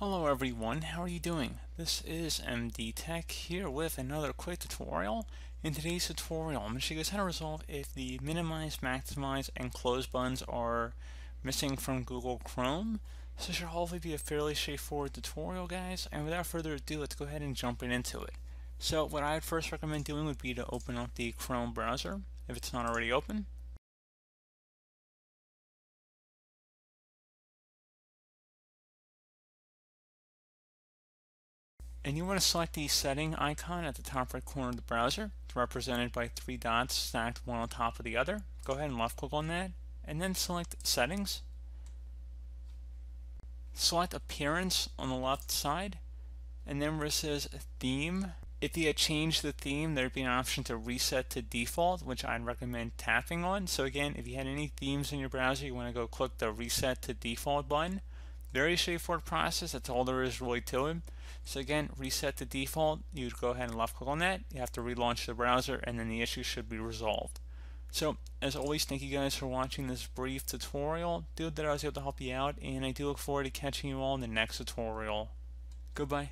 Hello everyone, how are you doing? This is MD Tech here with another quick tutorial. In today's tutorial, I'm going to show you guys how to resolve if the minimize, maximize, and close buttons are missing from Google Chrome. So should hopefully be a fairly straightforward tutorial guys, and without further ado, let's go ahead and jump right into it. So what I'd first recommend doing would be to open up the Chrome browser, if it's not already open. And you want to select the setting icon at the top right corner of the browser. It's represented by three dots stacked one on top of the other. Go ahead and left click on that and then select settings. Select appearance on the left side and then where it says theme if you had changed the theme there'd be an option to reset to default which I'd recommend tapping on so again if you had any themes in your browser you want to go click the reset to default button very straightforward process. That's all there is really to it. So again, reset the default. You'd go ahead and left click on that. You have to relaunch the browser and then the issue should be resolved. So as always, thank you guys for watching this brief tutorial. Do that I was able to help you out and I do look forward to catching you all in the next tutorial. Goodbye.